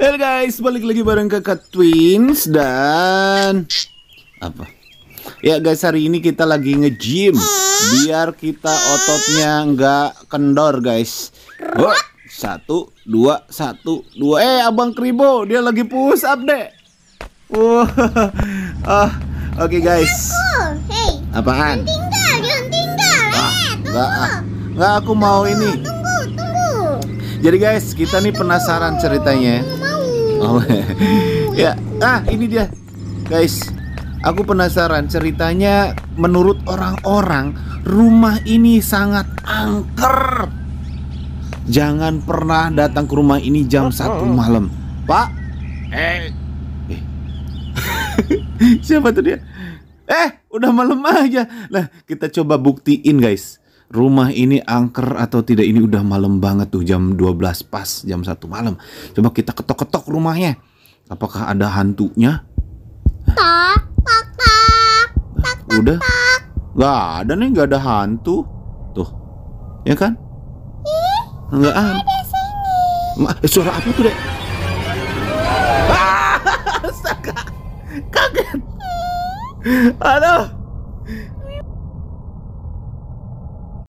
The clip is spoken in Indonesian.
Halo guys, balik lagi bareng kakak Twins dan apa? Ya guys, hari ini kita lagi nge-gym biar kita ototnya nggak kendor guys. Oh, satu, dua, satu, dua. Eh, abang Kribo, dia lagi push up deh. Wah, ah, oke guys. Oh, hey, Apaan? tinggal. Ah, eh, tunggu. nggak, ah, aku mau ini. Jadi guys, kita nih penasaran ceritanya. Oh, ya, ah ini dia, guys. Aku penasaran ceritanya. Menurut orang-orang, rumah ini sangat angker. Jangan pernah datang ke rumah ini jam satu malam, Pak. Eh, eh. siapa tuh dia? Eh, udah malam aja. Nah, kita coba buktiin, guys. Rumah ini angker atau tidak ini udah malam banget tuh jam 12 pas jam satu malam. Coba kita ketok-ketok rumahnya. Apakah ada hantunya? Tak, tak, tak. Udah. Gak ada nih, gak ada hantu. Tuh. Ya kan? Enggak ada. Ma- eh, suara apa tuh, Dek? Ah, astaga. Kaget. Aduh.